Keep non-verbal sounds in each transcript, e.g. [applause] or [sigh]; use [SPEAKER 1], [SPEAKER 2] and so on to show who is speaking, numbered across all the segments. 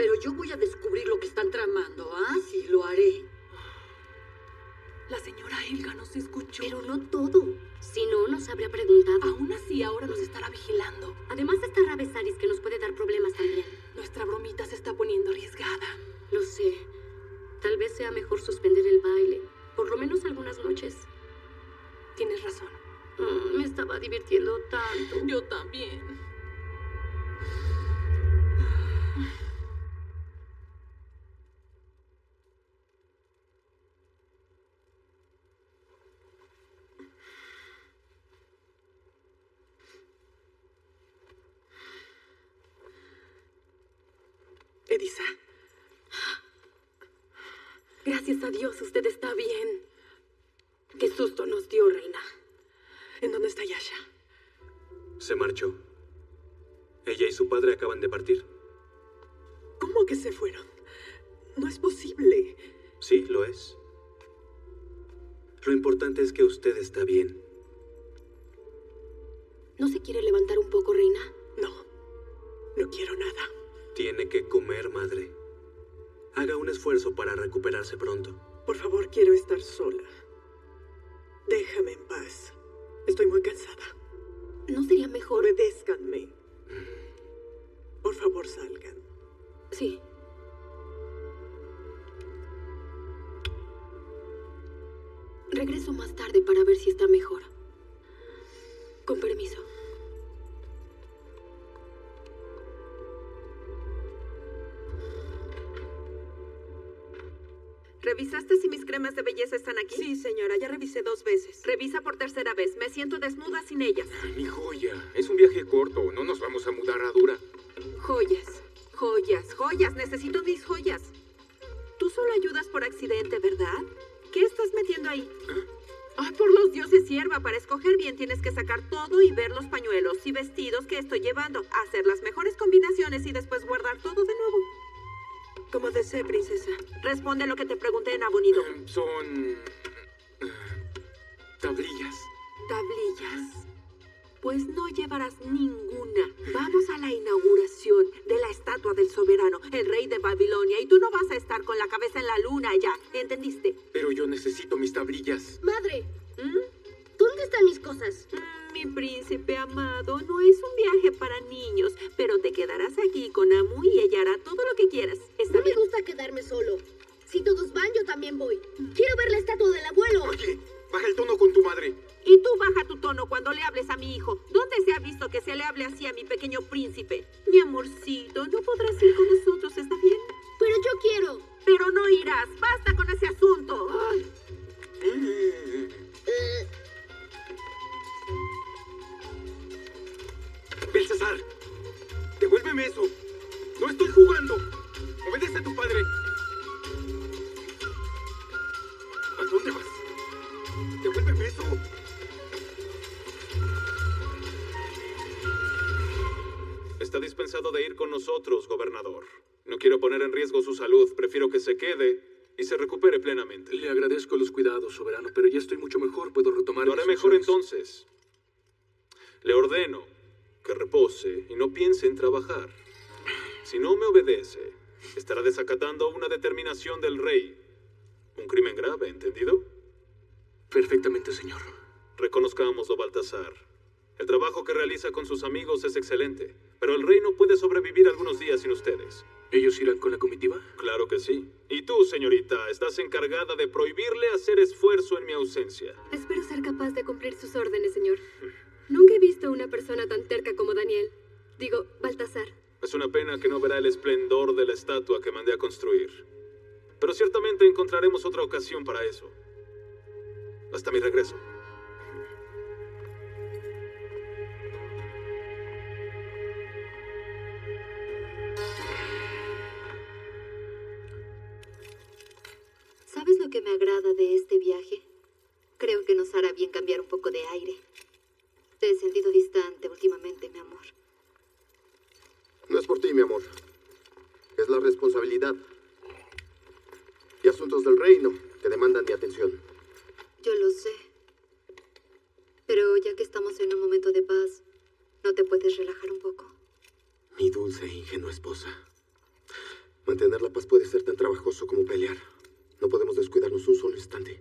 [SPEAKER 1] Pero yo voy a descubrir lo que están tramando, ¿ah? Sí, lo haré.
[SPEAKER 2] La señora Helga nos escuchó.
[SPEAKER 3] Pero no todo. Si no, nos habría preguntado.
[SPEAKER 2] Aún así, ahora nos estará vigilando.
[SPEAKER 3] Además está Rabesaris, que nos puede dar problemas también.
[SPEAKER 2] Nuestra bromita se está poniendo arriesgada.
[SPEAKER 3] Lo sé. Tal vez sea mejor suspender el baile. Por lo menos algunas noches.
[SPEAKER 2] Tienes razón.
[SPEAKER 3] Mm, me estaba divirtiendo tanto.
[SPEAKER 2] Yo también. Edisa. Gracias a Bien. Qué susto nos dio, reina. ¿En dónde está Yasha?
[SPEAKER 4] Se marchó. Ella y su padre acaban de partir.
[SPEAKER 2] ¿Cómo que se fueron? No es posible.
[SPEAKER 4] Sí, lo es. Lo importante es que usted está bien.
[SPEAKER 3] ¿No se quiere levantar un poco, reina?
[SPEAKER 2] No. No quiero nada.
[SPEAKER 4] Tiene que comer, madre. Haga un esfuerzo para recuperarse pronto.
[SPEAKER 2] Por favor, quiero estar sola. Déjame en paz. Estoy muy cansada.
[SPEAKER 3] ¿No sería mejor?
[SPEAKER 2] Obedézcanme. Por favor, salgan.
[SPEAKER 3] Sí. Regreso más tarde para ver si está mejor. Con permiso.
[SPEAKER 5] ¿Revisaste si mis cremas de belleza están aquí?
[SPEAKER 2] Sí, señora, ya revisé dos veces.
[SPEAKER 5] Revisa por tercera vez. Me siento desnuda sin ellas.
[SPEAKER 6] Mi joya, es un viaje corto, no nos vamos a mudar a Dura.
[SPEAKER 5] Joyas, joyas, joyas. Necesito mis joyas. Tú solo ayudas por accidente, ¿verdad? ¿Qué estás metiendo ahí? Ay, por los dioses, sierva. Para escoger bien tienes que sacar todo y ver los pañuelos y vestidos que estoy llevando. Hacer las mejores combinaciones y después guardar todo de nuevo.
[SPEAKER 2] Como desee, princesa.
[SPEAKER 5] Responde lo que te pregunté en Abonido.
[SPEAKER 6] Eh, Son... eh, tablillas.
[SPEAKER 5] Tablillas. Pues no llevarás ninguna. Vamos a la inauguración de la estatua del soberano, el rey de Babilonia, y tú no vas a estar con la cabeza en la luna ya. ¿Entendiste?
[SPEAKER 6] Pero yo necesito mis tablillas.
[SPEAKER 3] Madre,
[SPEAKER 5] ¿Mm?
[SPEAKER 3] ¿dónde están mis cosas?
[SPEAKER 5] Mi príncipe amado, no es un viaje para niños, pero te quedarás aquí con Amu y ella hará todo lo que quieras. ¿Está
[SPEAKER 3] No me gusta quedarme solo. Si todos van, yo también voy. Quiero ver la estatua del abuelo.
[SPEAKER 6] Oye, baja el tono con tu madre.
[SPEAKER 5] Y tú baja tu tono cuando le hables a mi hijo. ¿Dónde se ha visto que se le hable así a mi pequeño príncipe? Mi amorcito, no podrás ir con nosotros, ¿está bien?
[SPEAKER 3] Pero yo quiero.
[SPEAKER 5] Pero no irás. Basta con ese asunto. Ay.
[SPEAKER 3] Eh,
[SPEAKER 6] Belsasar, devuélveme eso. No estoy jugando. Obedece a tu padre. ¿A dónde vas? Devuélveme eso.
[SPEAKER 4] Está dispensado de ir con nosotros, gobernador. No quiero poner en riesgo su salud. Prefiero que se quede y se recupere plenamente.
[SPEAKER 7] Le agradezco los cuidados, soberano, pero ya estoy mucho mejor. Puedo retomar.
[SPEAKER 4] Lo haré mejor
[SPEAKER 7] funciones.
[SPEAKER 4] entonces. Le ordeno que repose y no piense en trabajar. Si no me obedece, estará desacatando una determinación del rey. Un crimen grave, ¿entendido?
[SPEAKER 7] Perfectamente, señor.
[SPEAKER 4] Reconozcámoslo, Baltasar. El trabajo que realiza con sus amigos es excelente, pero el rey no puede sobrevivir algunos días sin ustedes.
[SPEAKER 7] ¿Ellos irán con la comitiva?
[SPEAKER 4] Claro que sí. Y tú, señorita, estás encargada de prohibirle hacer esfuerzo en mi ausencia.
[SPEAKER 8] Espero ser capaz de cumplir sus órdenes, señor. [laughs] Nunca he visto una persona tan terca como Daniel. Digo, Baltasar.
[SPEAKER 4] Es una pena que no verá el esplendor de la estatua que mandé a construir. Pero ciertamente encontraremos otra ocasión para eso. Hasta mi regreso.
[SPEAKER 3] ¿Sabes lo que me agrada de este viaje? Creo que nos hará bien cambiar un poco de aire. Te he sentido distante últimamente, mi amor.
[SPEAKER 9] No es por ti, mi amor. Es la responsabilidad. Y asuntos del reino que demandan mi atención.
[SPEAKER 3] Yo lo sé. Pero ya que estamos en un momento de paz, ¿no te puedes relajar un poco?
[SPEAKER 9] Mi dulce e ingenua esposa. Mantener la paz puede ser tan trabajoso como pelear. No podemos descuidarnos un solo instante.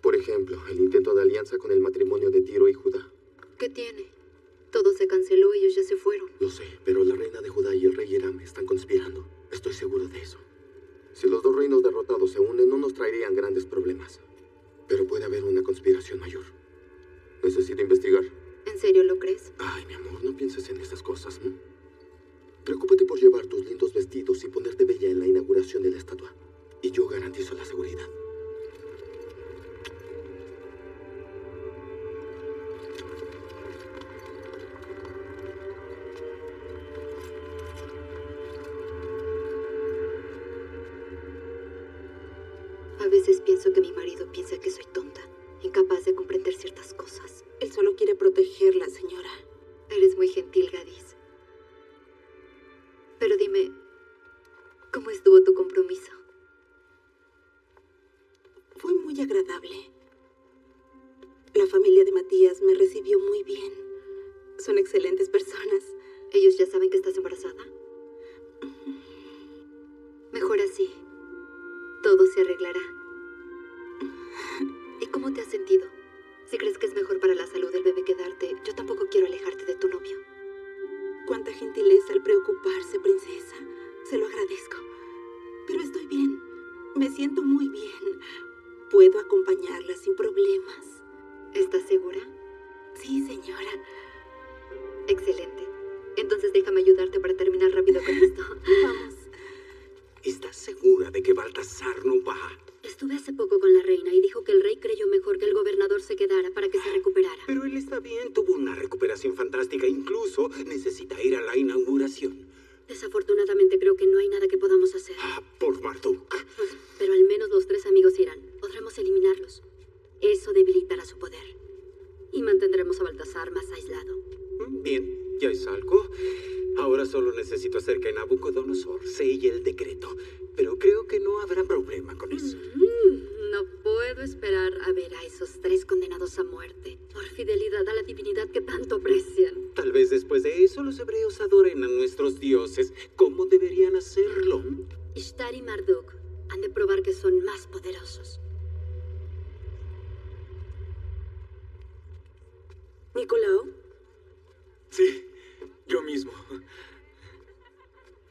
[SPEAKER 9] Por ejemplo, el intento de alianza con el matrimonio de Tiro y Judá.
[SPEAKER 10] ¿Qué tiene? Todo se canceló, ellos ya se fueron.
[SPEAKER 9] Lo sé, pero la reina de Judá y el rey Hiram están conspirando. Estoy seguro de eso. Si los dos reinos derrotados se unen, no nos traerían grandes problemas. Pero puede haber una conspiración mayor. Necesito investigar.
[SPEAKER 10] ¿En serio lo crees?
[SPEAKER 9] Ay, mi amor, no pienses en esas cosas. Preocúpate por llevar tus lindos vestidos y ponerte bella en la inauguración de la estatua. Y yo garantizo la seguridad.
[SPEAKER 10] Pienso que mi marido piensa que soy tonta, incapaz de comprender ciertas cosas.
[SPEAKER 11] Él solo quiere protegerla, señora.
[SPEAKER 10] Eres muy gentil, Gadis. Pero dime, ¿cómo estuvo tu compromiso?
[SPEAKER 11] Fue muy agradable. La familia de Matías me recibió muy bien. Son excelentes personas.
[SPEAKER 10] ¿Ellos ya saben que estás embarazada? Mejor así. Todo se arreglará. ¿Y cómo te has sentido? Si crees que es mejor para la salud del bebé quedarte, yo tampoco quiero alejarte de tu novio.
[SPEAKER 11] Cuánta gentileza al preocuparse, princesa. Se lo agradezco. Pero estoy bien. Me siento muy bien. Puedo acompañarla sin problemas.
[SPEAKER 10] ¿Estás segura?
[SPEAKER 11] Sí, señora.
[SPEAKER 10] Excelente. Entonces déjame ayudarte para terminar rápido con esto. [laughs]
[SPEAKER 11] Vamos.
[SPEAKER 12] ¿Estás segura de que Baltasar no va?
[SPEAKER 3] Estuve hace poco con la reina y dijo que el rey creyó mejor que el gobernador se quedara para que se recuperara.
[SPEAKER 12] Pero él está bien, tuvo una recuperación fantástica. Incluso necesita ir a la inauguración.
[SPEAKER 3] Desafortunadamente creo que no hay nada que podamos hacer.
[SPEAKER 12] Ah, por Marduk.
[SPEAKER 3] Pero al menos los tres amigos irán. Podremos eliminarlos. Eso debilitará su poder. Y mantendremos a Baltasar más aislado.
[SPEAKER 12] Mm, Bien, ya es algo. Ahora solo necesito hacer que Nabucodonosor selle el decreto. Pero creo que no habrá problema con eso.
[SPEAKER 3] Mm, no puedo esperar a ver a esos tres condenados a muerte por fidelidad a la divinidad que tanto aprecian.
[SPEAKER 12] Tal vez después de eso los hebreos adoren a nuestros dioses como deberían hacerlo.
[SPEAKER 3] Ishtar y Marduk han de probar que son más poderosos.
[SPEAKER 13] Nicolau,
[SPEAKER 6] Sí, yo mismo.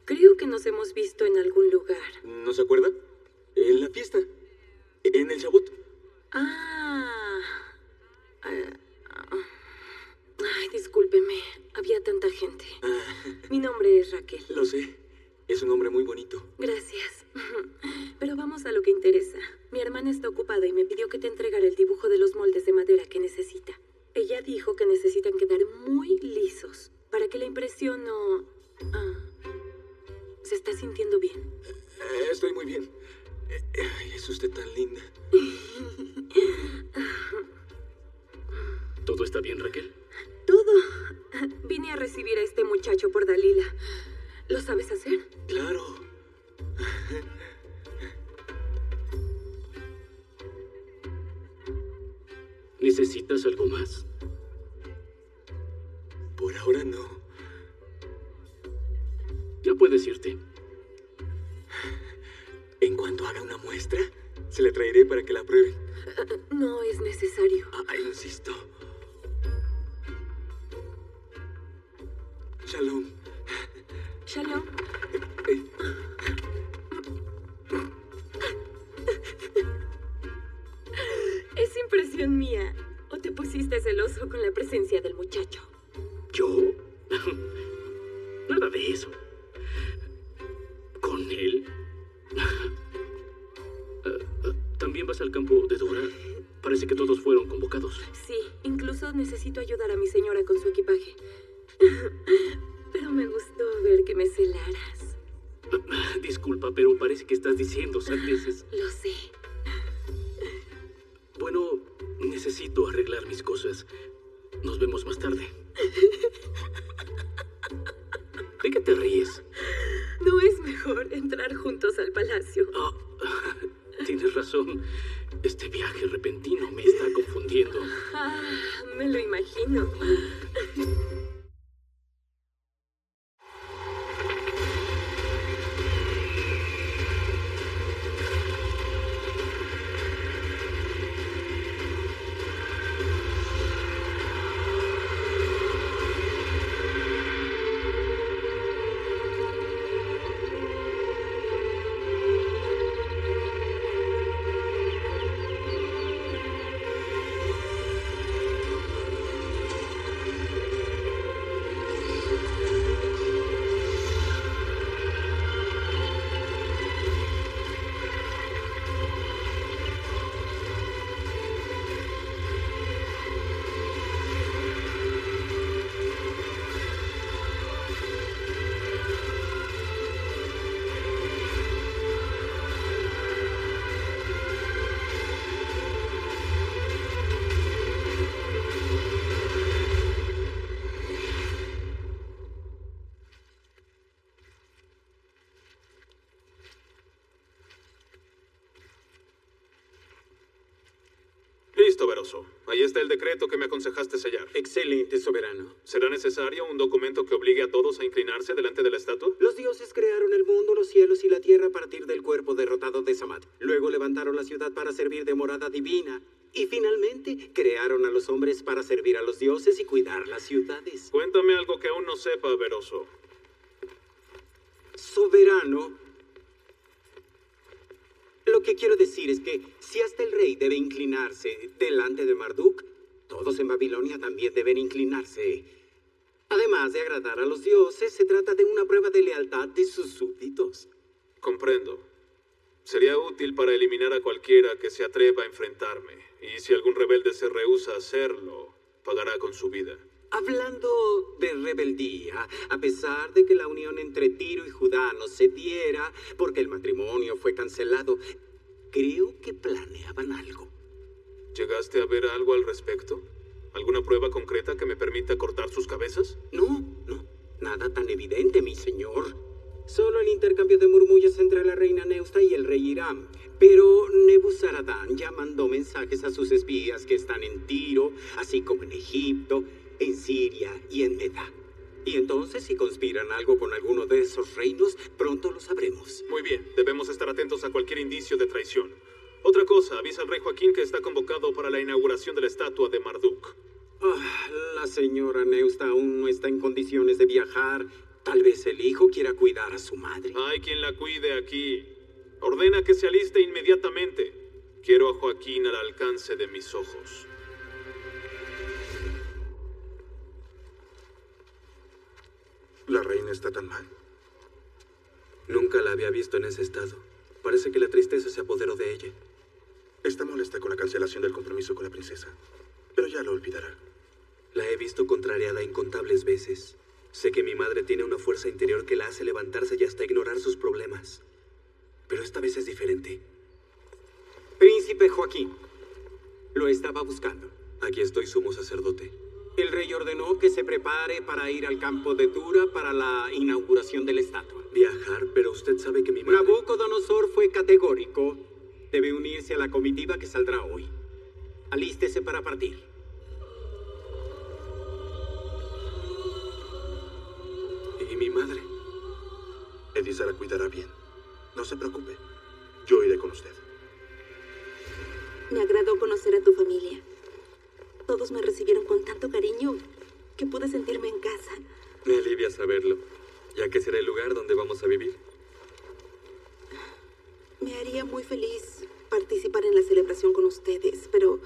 [SPEAKER 13] creo que nos hemos visto en algún lugar.
[SPEAKER 6] ¿No se acuerda? En la fiesta. En el Shabbat.
[SPEAKER 13] Ah. ah, ah. Ay, discúlpeme. Había tanta gente.
[SPEAKER 6] Ah,
[SPEAKER 13] Mi nombre es Raquel.
[SPEAKER 6] lo sé. Es un hombre muy bonito.
[SPEAKER 13] Gracias. [laughs] Pero vamos a lo que interesa. Mi hermana está ocupada y me pidió que te entregara el dibujo de los moldes de madera que necesita. Ella dijo que necesitan quedar muy lisos para que la impresión no... Ah. ¿Se está sintiendo bien?
[SPEAKER 6] Eh, Estoy muy bien. Eh, ay, es usted tan linda. [laughs] ¿Todo está bien, Raquel?
[SPEAKER 13] Todo. Vine a recibir a este muchacho por Dalila. ¿Lo sabes hacer?
[SPEAKER 6] Claro. ¿Necesitas algo más? Por ahora no. Ya puedes irte. En cuanto haga una muestra, se la traeré para que la prueben. [laughs]
[SPEAKER 13] No es necesario.
[SPEAKER 6] Ah, insisto. Shalom.
[SPEAKER 13] Shalom.
[SPEAKER 6] Eh,
[SPEAKER 13] Es impresión mía. ¿O te pusiste celoso con la presencia del
[SPEAKER 6] estás diciendo
[SPEAKER 4] Ahí está el decreto que me aconsejaste sellar.
[SPEAKER 12] Excelente, soberano.
[SPEAKER 4] ¿Será necesario un documento que obligue a todos a inclinarse delante de la estatua?
[SPEAKER 12] Los dioses crearon el mundo, los cielos y la tierra a partir del cuerpo derrotado de Samad. Luego levantaron la ciudad para servir de morada divina. Y finalmente crearon a los hombres para servir a los dioses y cuidar las ciudades.
[SPEAKER 4] Cuéntame algo que aún no sepa, Veroso.
[SPEAKER 12] Soberano. Lo que quiero decir es que si hasta el rey debe inclinarse delante de Marduk, todos en Babilonia también deben inclinarse. Además de agradar a los dioses, se trata de una prueba de lealtad de sus súbditos.
[SPEAKER 4] Comprendo. Sería útil para eliminar a cualquiera que se atreva a enfrentarme. Y si algún rebelde se rehúsa a hacerlo, pagará con su vida.
[SPEAKER 12] Hablando de rebeldía, a pesar de que la unión entre Tiro y Judá no se diera porque el matrimonio fue cancelado, creo que planeaban algo.
[SPEAKER 4] ¿Llegaste a ver algo al respecto? ¿Alguna prueba concreta que me permita cortar sus cabezas?
[SPEAKER 12] No, no, nada tan evidente, mi señor. Solo el intercambio de murmullos entre la reina Neusta y el rey Irán. Pero Nebuzaradán ya mandó mensajes a sus espías que están en Tiro, así como en Egipto, en Siria y en Medá. Y entonces, si conspiran algo con alguno de esos reinos, pronto lo sabremos.
[SPEAKER 4] Muy bien, debemos estar atentos a cualquier indicio de traición. Otra cosa, avisa al rey Joaquín que está convocado para la inauguración de la estatua de Marduk.
[SPEAKER 12] Ah, la señora Neusta aún no está en condiciones de viajar. Tal vez el hijo quiera cuidar a su madre.
[SPEAKER 4] Hay quien la cuide aquí. Ordena que se aliste inmediatamente. Quiero a Joaquín al alcance de mis ojos.
[SPEAKER 14] La reina está tan mal.
[SPEAKER 6] Nunca la había visto en ese estado. Parece que la tristeza se apoderó de ella.
[SPEAKER 14] Está molesta con la cancelación del compromiso con la princesa, pero ya lo olvidará.
[SPEAKER 6] La he visto contrariada incontables veces. Sé que mi madre tiene una fuerza interior que la hace levantarse y hasta ignorar sus problemas. Pero esta vez es diferente.
[SPEAKER 12] Príncipe Joaquín, lo estaba buscando.
[SPEAKER 6] Aquí estoy, sumo sacerdote.
[SPEAKER 12] El rey ordenó que se prepare para ir al campo de Dura para la inauguración de la estatua.
[SPEAKER 6] Viajar, pero usted sabe que mi madre...
[SPEAKER 12] Nabucodonosor fue categórico. Debe unirse a la comitiva que saldrá hoy. Alístese para partir.
[SPEAKER 6] ¿Y mi madre?
[SPEAKER 14] Edisa la cuidará bien. No se preocupe. Yo iré con usted.
[SPEAKER 11] Me agradó conocer a tu familia. Todos me recibieron con tanto cariño que pude sentirme en casa.
[SPEAKER 6] Me alivia saberlo, ya que será el lugar donde vamos a vivir.
[SPEAKER 11] Me haría muy feliz participar en la celebración con ustedes, pero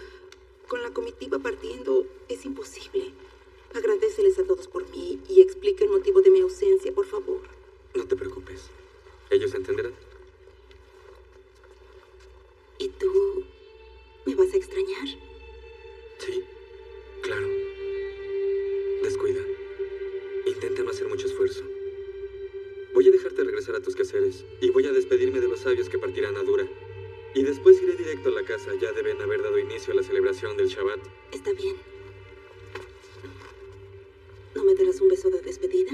[SPEAKER 11] con la comitiva partiendo es imposible. Agradeceles a todos por mí y explique el motivo de mi ausencia, por favor.
[SPEAKER 6] No te preocupes. Ellos entenderán.
[SPEAKER 11] ¿Y tú me vas a extrañar?
[SPEAKER 6] Sí, claro. Descuida. Intenta no hacer mucho esfuerzo. Voy a dejarte regresar a tus quehaceres y voy a despedirme de los sabios que partirán a Dura. Y después iré directo a la casa. Ya deben haber dado inicio a la celebración del Shabbat.
[SPEAKER 11] Está bien. ¿No me darás un beso de despedida?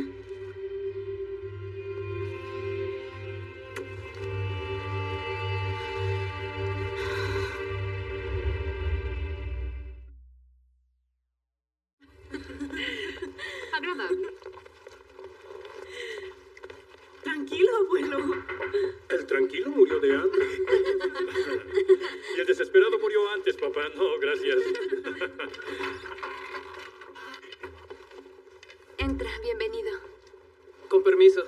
[SPEAKER 8] Agradable.
[SPEAKER 11] Tranquilo, abuelo.
[SPEAKER 15] El tranquilo murió de hambre. y el desesperado murió antes, papá. No, gracias.
[SPEAKER 11] Entra, bienvenido.
[SPEAKER 16] Con permiso.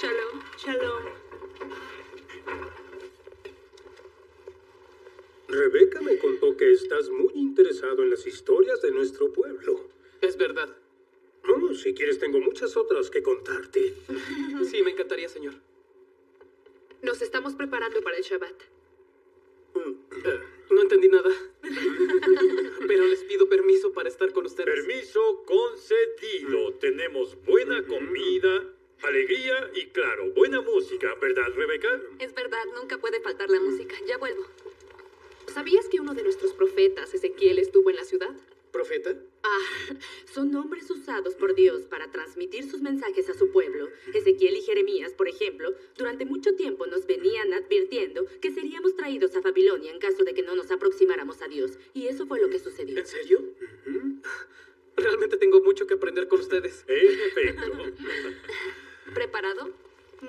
[SPEAKER 11] Shalom. Shalom.
[SPEAKER 15] Rebeca me contó que estás muy interesado en las historias de nuestro pueblo.
[SPEAKER 16] Es verdad.
[SPEAKER 15] Si quieres, tengo muchas otras que contarte. [laughs]
[SPEAKER 16] Sí, me encantaría, señor.
[SPEAKER 8] Nos estamos preparando para el Shabbat.
[SPEAKER 16] Eh, no entendí nada. [laughs] Pero les pido permiso para estar con ustedes.
[SPEAKER 15] Permiso concedido. Tenemos buena comida, alegría y, claro, buena música, ¿verdad, Rebeca?
[SPEAKER 11] Es verdad, nunca puede faltar la música. Ya vuelvo.
[SPEAKER 8] ¿Sabías que uno de nuestros profetas, Ezequiel, estuvo en la ciudad?
[SPEAKER 16] ¿Profeta?
[SPEAKER 17] Ah, son nombres usados por Dios para transmitir sus mensajes a su pueblo. Ezequiel y Jeremías, por ejemplo, durante mucho tiempo nos venían advirtiendo que seríamos traídos a Babilonia en caso de que no nos aproximáramos a Dios. Y eso fue lo que sucedió.
[SPEAKER 16] ¿En serio? Realmente tengo mucho que aprender con ustedes.
[SPEAKER 15] En efecto. [laughs]
[SPEAKER 17] ¿Preparado?
[SPEAKER 13] O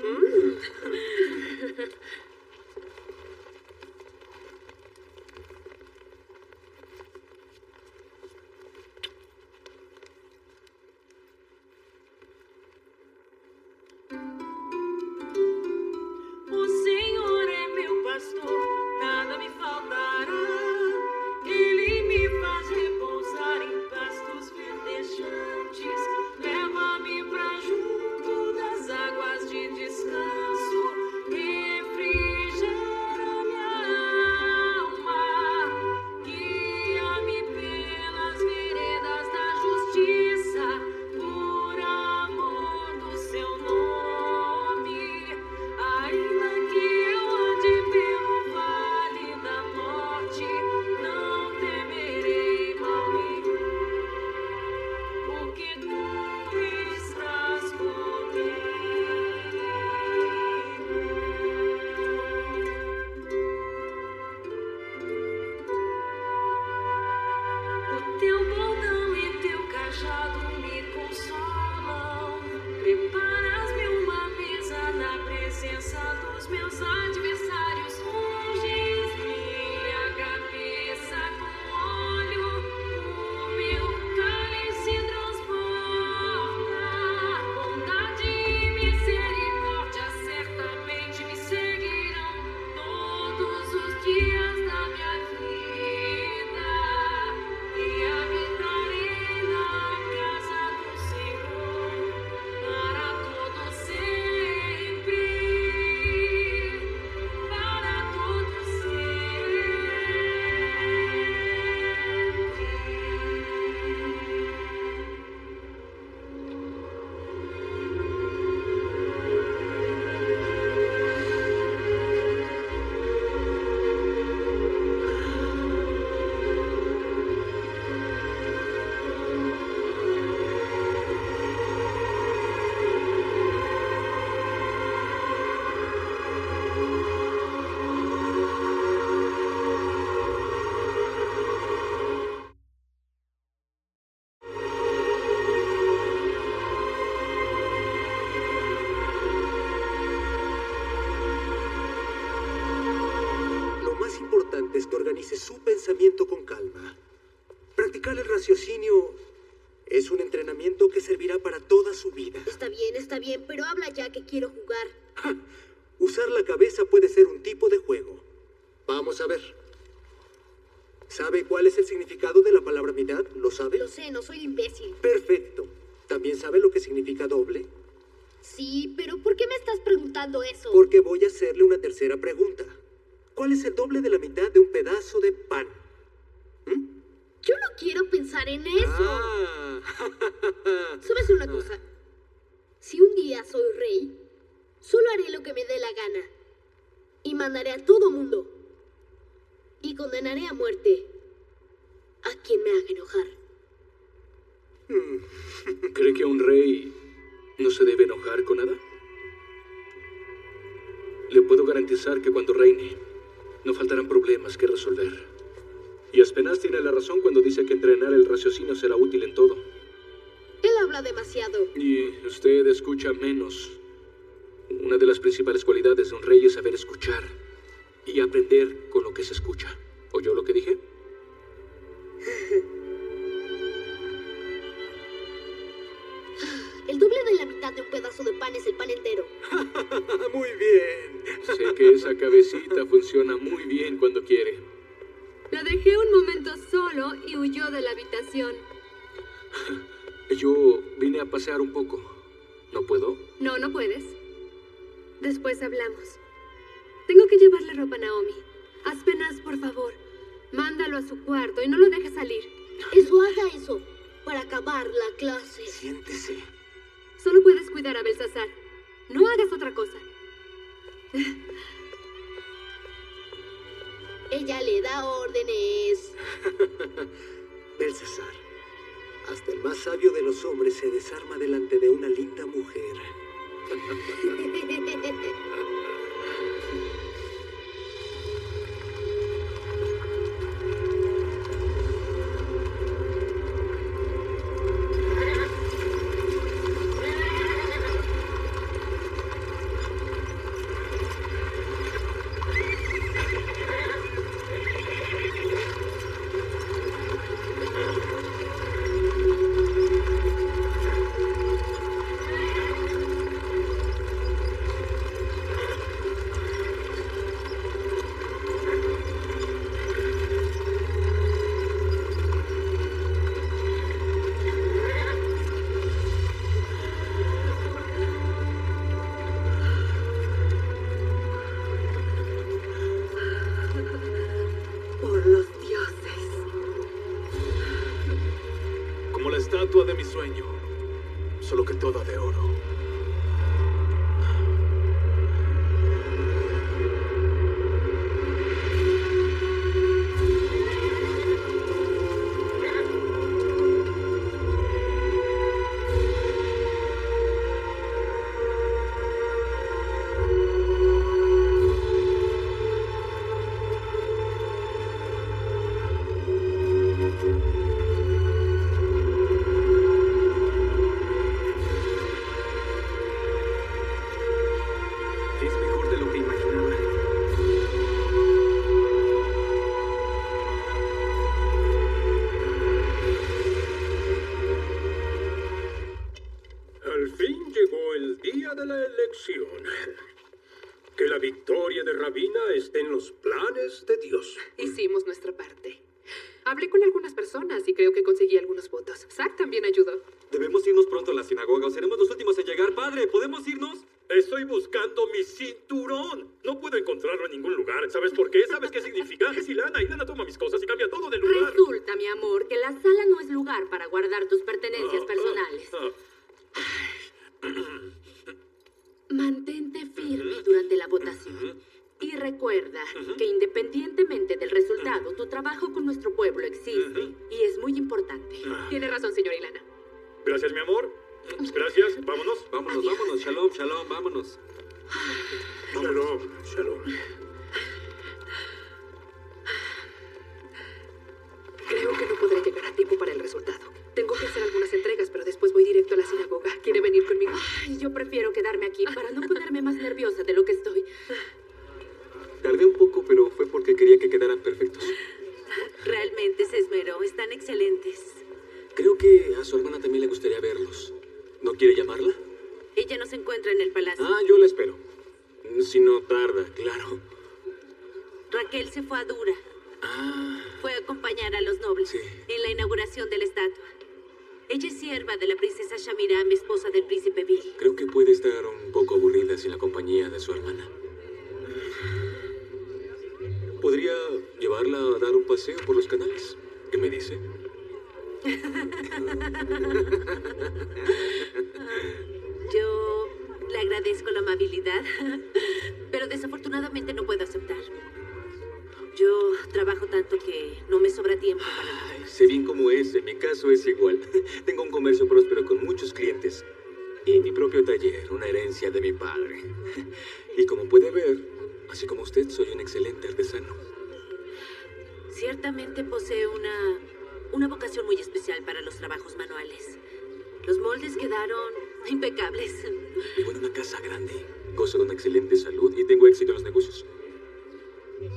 [SPEAKER 13] presença dos meus adversários.
[SPEAKER 18] Organice su pensamiento con calma. Practicar el raciocinio es un entrenamiento que servirá para toda su vida.
[SPEAKER 19] Está bien, está bien, pero habla ya que quiero jugar.
[SPEAKER 18] Usar la cabeza puede ser un tipo de juego. Vamos a ver. ¿Sabe cuál es el significado de la palabra mitad? ¿Lo sabe?
[SPEAKER 19] Lo sé, no soy imbécil.
[SPEAKER 18] Perfecto. ¿También sabe lo que significa doble?
[SPEAKER 19] Sí, pero ¿por qué me estás preguntando eso?
[SPEAKER 18] Porque voy a hacerle una tercera pregunta. ¿Cuál es el doble de la mitad de un pedazo de pan?
[SPEAKER 19] Yo no quiero pensar en eso.
[SPEAKER 18] Ah.
[SPEAKER 19] ¿Sabes una cosa? Si un día soy rey, solo haré lo que me dé la gana. Y mandaré a todo mundo. Y condenaré a muerte a quien me haga enojar. [laughs]
[SPEAKER 7] ¿Cree que un rey no se debe enojar con nada? Le puedo garantizar que cuando reine, no faltarán problemas que resolver. Y Aspenaz tiene la razón cuando dice que entrenar el raciocinio será útil en todo.
[SPEAKER 19] Él habla demasiado.
[SPEAKER 7] Y usted escucha menos. Una de las principales cualidades de un rey es saber escuchar y aprender con lo que se escucha. ¿Oyó lo que dije? [laughs]
[SPEAKER 19] El doble de la mitad de un pedazo de pan es el pan entero. [laughs]
[SPEAKER 18] muy bien.
[SPEAKER 7] Sé que esa cabecita funciona muy bien cuando quiere.
[SPEAKER 8] Lo dejé un momento solo y huyó de la habitación.
[SPEAKER 7] Yo vine a pasear un poco. ¿No puedo?
[SPEAKER 8] No, no puedes. Después hablamos. Tengo que llevarle ropa a Naomi. Aspenas, por favor. Mándalo a su cuarto y no lo dejes salir.
[SPEAKER 19] Eso haga eso. Para acabar la clase.
[SPEAKER 18] Siéntese.
[SPEAKER 8] Solo puedes cuidar a Belsasar. No hagas otra cosa.
[SPEAKER 19] Ella le da órdenes. [laughs]
[SPEAKER 18] Belsasar,
[SPEAKER 14] Hasta el más sabio de los hombres se desarma delante de una linda mujer. [laughs]
[SPEAKER 15] ¿Sabes por qué? ¿Sabes qué significa? Es Ilana. Ilana toma mis cosas y cambia todo de lugar.
[SPEAKER 20] Resulta, mi amor, que la sala no es lugar para guardar tus pertenencias
[SPEAKER 15] Ah,
[SPEAKER 20] personales.
[SPEAKER 15] ah, [clears throat]
[SPEAKER 20] Mantente firme durante la votación. Y recuerda que independientemente del resultado, tu trabajo con nuestro pueblo existe y es muy importante.
[SPEAKER 5] Tiene razón, señora Ilana.
[SPEAKER 15] Gracias, mi amor. Gracias. Vámonos.
[SPEAKER 21] Vámonos, vámonos. Shalom, shalom, vámonos.
[SPEAKER 15] Shalom, shalom.
[SPEAKER 20] Aquí para no ponerme más nerviosa de lo que estoy.
[SPEAKER 21] Tardé un poco, pero fue porque quería que quedaran perfectos.
[SPEAKER 20] Realmente se esmeró. Están excelentes.
[SPEAKER 6] Creo que a su hermana también le gustaría verlos. ¿No quiere llamarla?
[SPEAKER 20] Ella no se encuentra en el palacio.
[SPEAKER 6] Ah, yo la espero. Si no tarda, claro.
[SPEAKER 20] Raquel se fue a Dura.
[SPEAKER 6] Ah,
[SPEAKER 20] Fue a acompañar a los nobles en la inauguración de la estatua. Ella es sierva de la princesa Shamiram, esposa del príncipe Bill.
[SPEAKER 6] creo que puede estar un poco aburrida sin la compañía de su hermana. ¿Podría llevarla a dar un paseo por los canales? ¿Qué me dice? [laughs]
[SPEAKER 20] Yo le agradezco la amabilidad, [laughs] pero desafortunadamente no puedo aceptar. Yo trabajo tanto que no me sobra tiempo para nada.
[SPEAKER 6] Sé bien cómo es, en mi caso es igual. [laughs] Tengo un comercio próspero con muchos clientes y mi propio taller, una herencia de mi padre. Y como puede ver, así como usted, soy un excelente artesano.
[SPEAKER 20] Ciertamente posee una, una vocación muy especial para los trabajos manuales. Los moldes quedaron impecables.
[SPEAKER 6] Vivo en una casa grande, gozo de una excelente salud y tengo éxito en los negocios.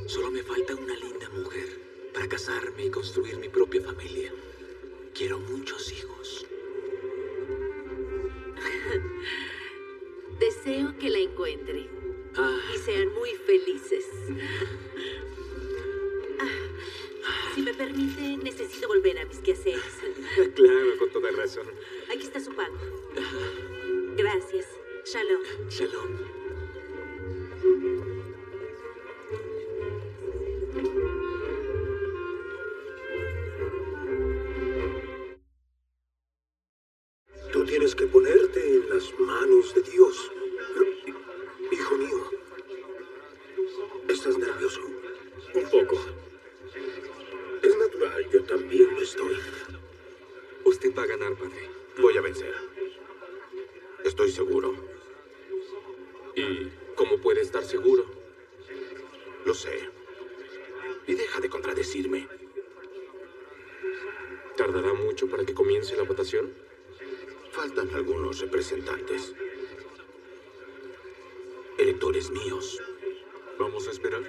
[SPEAKER 6] Solo me falta una linda mujer para casarme y construir mi propia familia. Quiero muchos hijos.
[SPEAKER 20] Deseo que la encuentre
[SPEAKER 6] Ah,
[SPEAKER 20] y sean muy felices. Ah, Si me permite, necesito volver a mis quehaceres.
[SPEAKER 6] claro, con toda razón.
[SPEAKER 20] Aquí está su pago. Gracias. Shalom.
[SPEAKER 6] Shalom.
[SPEAKER 14] Tú tienes que ponerte en las manos de Dios. Lo
[SPEAKER 9] sé. Y deja de contradecirme.
[SPEAKER 22] ¿Tardará mucho para que comience la votación?
[SPEAKER 9] Faltan algunos representantes. Electores míos.
[SPEAKER 22] ¿Vamos a esperar?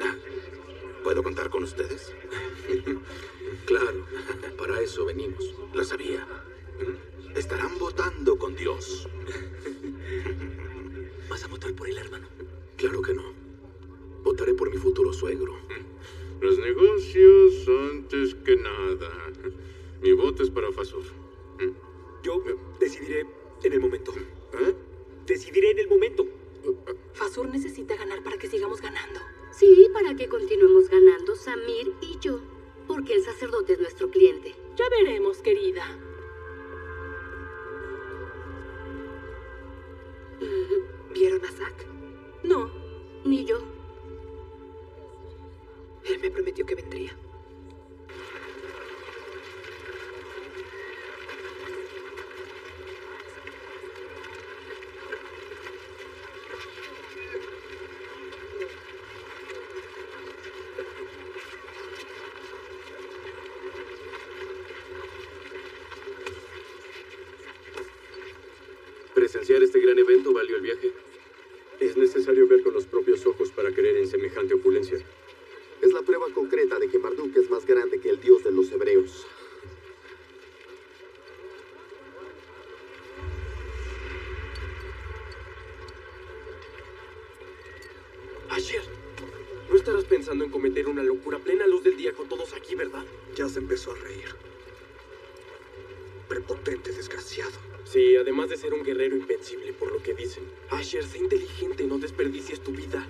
[SPEAKER 9] Ah, ¿Puedo contar con ustedes? [laughs]
[SPEAKER 6] Claro, para eso venimos.
[SPEAKER 9] Lo sabía. Estarán votando con Dios.
[SPEAKER 6] ¿Vas a votar por él, hermano?
[SPEAKER 9] Claro que no. Votaré por mi futuro suegro.
[SPEAKER 22] ¿Presenciar este gran evento valió el viaje?
[SPEAKER 23] Es necesario ver con los propios ojos para creer en semejante opulencia.
[SPEAKER 9] Es la prueba concreta de que Marduk es más grande que el dios de los hebreos.
[SPEAKER 24] Asher, no estarás pensando en cometer una locura a plena luz del día con todos aquí, ¿verdad?
[SPEAKER 14] Ya se empezó a reír.
[SPEAKER 24] Sí, además de ser un guerrero invencible por lo que dicen. Asher, sé inteligente, no desperdicies tu vida.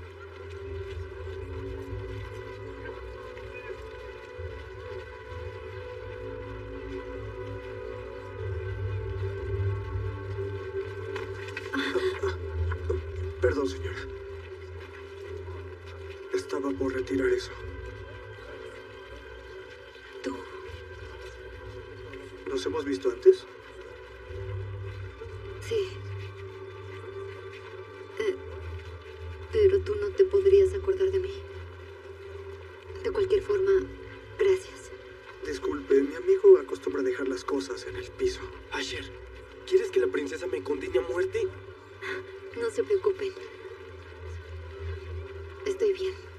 [SPEAKER 10] Pero tú no te podrías acordar de mí. De cualquier forma, gracias.
[SPEAKER 14] Disculpe, mi amigo acostumbra dejar las cosas en el piso.
[SPEAKER 24] Asher, ¿quieres que la princesa me condene a muerte?
[SPEAKER 10] No se preocupen. Estoy bien.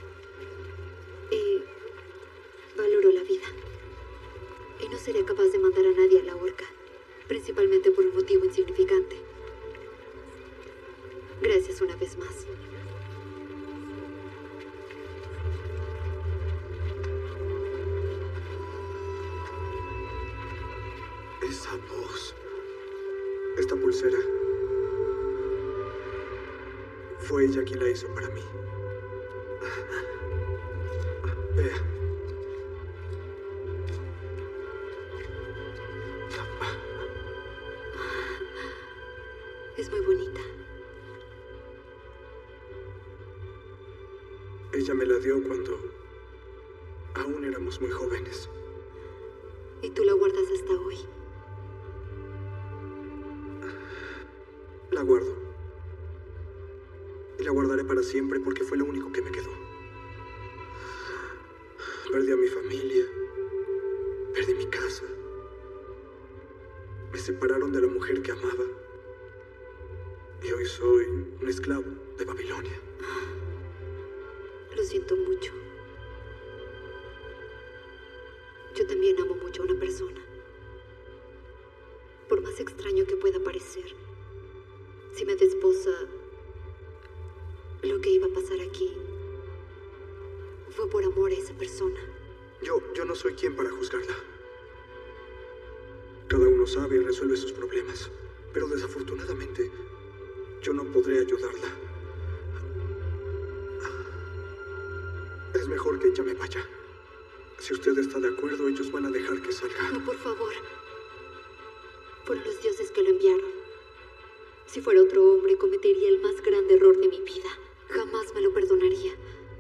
[SPEAKER 14] Fue ella quien la hizo para mí. La guardaré para siempre porque fue lo único que me quedó. Perdí a mi familia. Perdí mi casa. Me separaron de la mujer que amaba. Y hoy soy un esclavo de Babilonia.
[SPEAKER 10] Lo siento mucho. Yo también amo mucho a una persona. Por más extraño que pueda parecer, si me desposa, lo que iba a pasar aquí fue por amor a esa persona.
[SPEAKER 14] Yo, yo no soy quien para juzgarla. Cada uno sabe y resuelve sus problemas. Pero desafortunadamente, yo no podré ayudarla. Es mejor que ella me vaya. Si usted está de acuerdo, ellos van a dejar que salga.
[SPEAKER 10] No, por favor. Fueron los dioses que lo enviaron. Si fuera otro hombre, cometería el más grande error de mi vida. Jamás me lo perdonaría.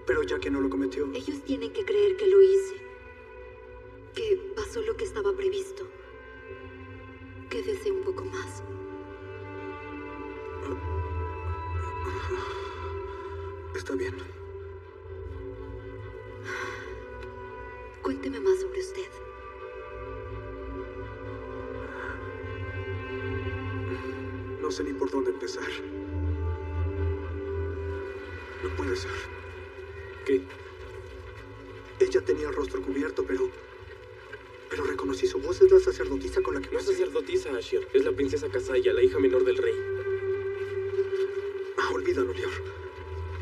[SPEAKER 14] Pero ya que no lo cometió,
[SPEAKER 10] Ellos tienen que creer que lo hice. que pasó lo que estaba previsto. Quédese un poco más.
[SPEAKER 14] Está bien.
[SPEAKER 10] Cuénteme más sobre usted.
[SPEAKER 14] No sé ni por dónde empezar.
[SPEAKER 24] ¿Qué?
[SPEAKER 14] Ella tenía el rostro cubierto, pero... Pero reconocí su voz. Es la sacerdotisa con la que...
[SPEAKER 24] No es sacerdotisa, Asher. Es la princesa Kasaya, la hija menor del rey.
[SPEAKER 14] Ah, olvídalo, Lior.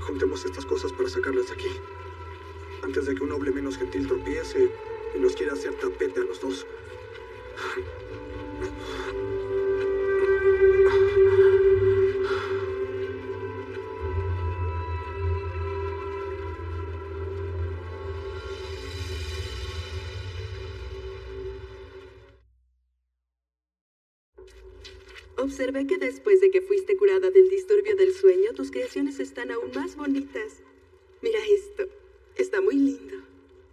[SPEAKER 14] Juntemos estas cosas para sacarlas de aquí. Antes de que un noble menos gentil tropiece y nos quiera hacer tapete a los dos.
[SPEAKER 2] Después de que fuiste curada del disturbio del sueño, tus creaciones están aún más bonitas. Mira esto. Está muy lindo.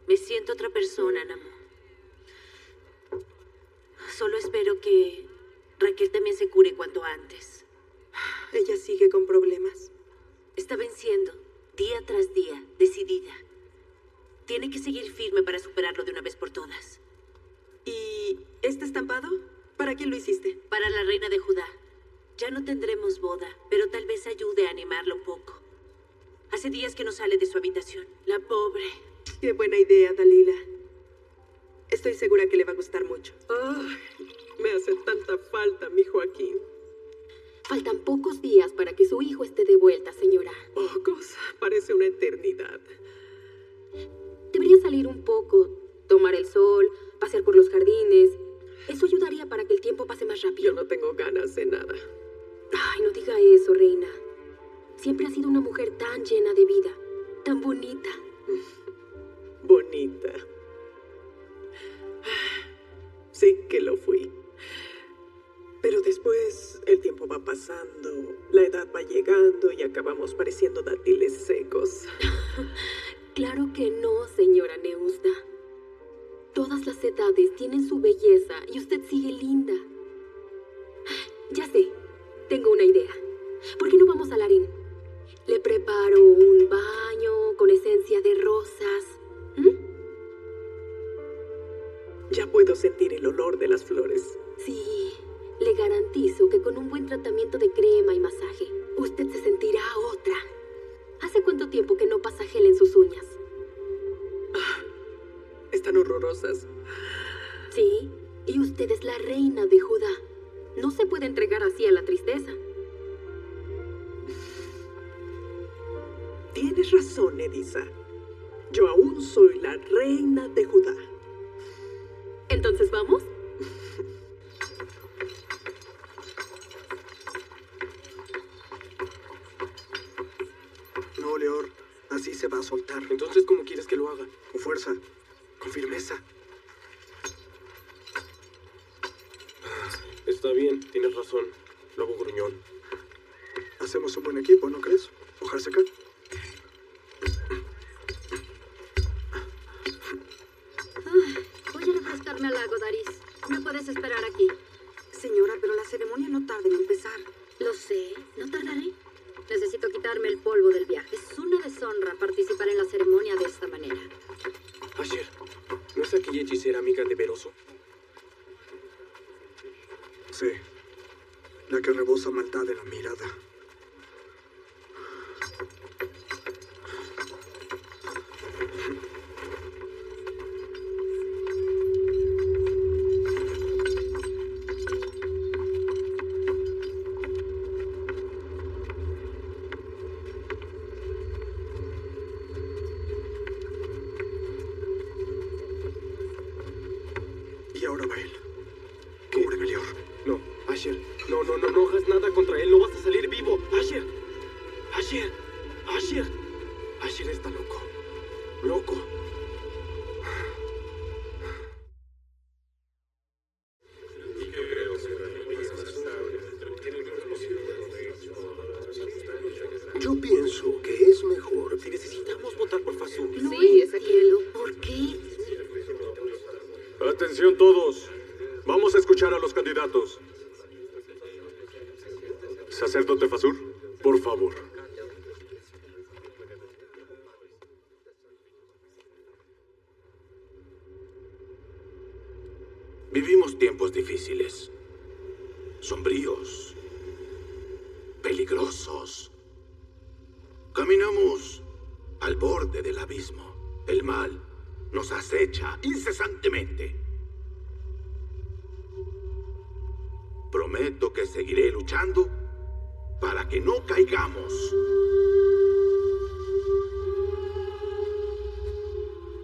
[SPEAKER 20] Me siento otra persona, Namu. Solo espero que Raquel también se cure cuanto antes.
[SPEAKER 2] Ella sigue con problemas.
[SPEAKER 20] Está venciendo, día tras día, decidida. Tiene que seguir firme para superarlo de una vez por todas.
[SPEAKER 2] ¿Y este estampado? ¿Para quién lo hiciste?
[SPEAKER 20] Para la reina de Judá. Ya no tendremos boda, pero tal vez ayude a animarla un poco. Hace días que no sale de su habitación. La pobre.
[SPEAKER 2] Qué buena idea, Dalila. Estoy segura que le va a gustar mucho. Me hace tanta falta mi Joaquín.
[SPEAKER 17] Faltan pocos días para que su hijo esté de vuelta, señora.
[SPEAKER 2] Pocos. Parece una eternidad.
[SPEAKER 17] Debería salir un poco, tomar el sol, pasear por los jardines. Eso ayudaría para que el tiempo pase más rápido.
[SPEAKER 2] Yo no tengo ganas de nada.
[SPEAKER 17] Ay, no diga eso, reina. Siempre ha sido una mujer tan llena de vida, tan bonita. [laughs]
[SPEAKER 2] Bonita. [sighs] Sí que lo fui. Pero después el tiempo va pasando, la edad va llegando y acabamos pareciendo dátiles secos. [laughs]
[SPEAKER 17] Claro que no, señora Neusta. Todas las edades tienen su belleza y usted sigue linda. [sighs] Ya sé,
[SPEAKER 2] sentir el olor de las flores.
[SPEAKER 17] Sí, le garantizo que con un buen tratamiento de crema y masaje, usted se sentirá otra. ¿Hace cuánto tiempo que no pasa gel en sus uñas?
[SPEAKER 2] Están horrorosas.
[SPEAKER 17] Sí, y usted es la reina de Judá. No se puede entregar así a la tristeza.
[SPEAKER 2] Tienes razón, Edisa. Yo aún soy la reina de Judá.
[SPEAKER 17] Entonces, ¿vamos?
[SPEAKER 14] No, Leor. Así se va a soltar.
[SPEAKER 24] Entonces, ¿cómo quieres que lo haga?
[SPEAKER 14] Con fuerza. Con firmeza.
[SPEAKER 24] Está bien, tienes razón. Lobo gruñón.
[SPEAKER 14] Hacemos un buen equipo, ¿no crees? Ojarse acá.
[SPEAKER 2] Ceremonia no tarda en empezar.
[SPEAKER 3] Lo sé. ¿No tardaré? Necesito quitarme el polvo del viaje. Es una deshonra participar en la ceremonia de esta manera.
[SPEAKER 24] Asher, ¿no es aquella hechicera amiga de Veroso?
[SPEAKER 14] Sí. La que rebosa maldad en la mirada. Sacerdote Fasur, por favor.
[SPEAKER 25] Vivimos tiempos difíciles, sombríos, peligrosos. Caminamos al borde del abismo. El mal nos acecha incesantemente. Prometo que seguiré luchando para que no caigamos.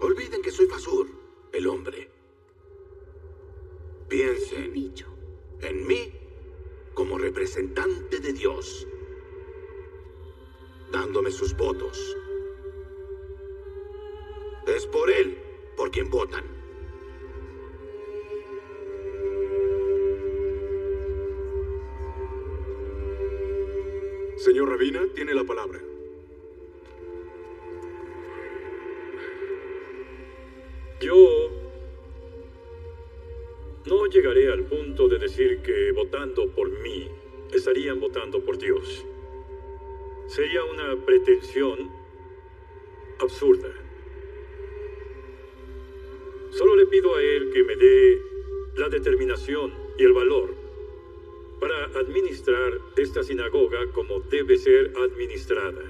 [SPEAKER 25] Olviden que soy Fasur, el hombre. Piensen en mí como representante de Dios, dándome sus votos.
[SPEAKER 15] Decir que votando por mí estarían votando por Dios. Sería una pretensión absurda. Solo le pido a Él que me dé la determinación y el valor para administrar esta sinagoga como debe ser administrada.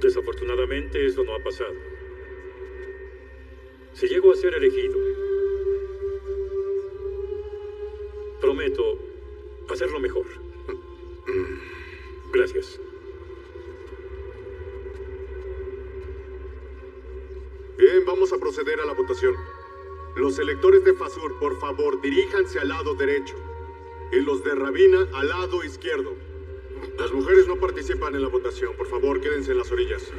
[SPEAKER 15] Desafortunadamente eso no ha pasado. Si llego a ser elegido, prometo hacerlo mejor. Gracias.
[SPEAKER 14] Bien, vamos a proceder a la votación. Los electores de Fasur, por favor, diríjanse al lado derecho. Y los de Rabina al lado izquierdo. Las mujeres no participan en la votación. Por favor, quédense en las orillas.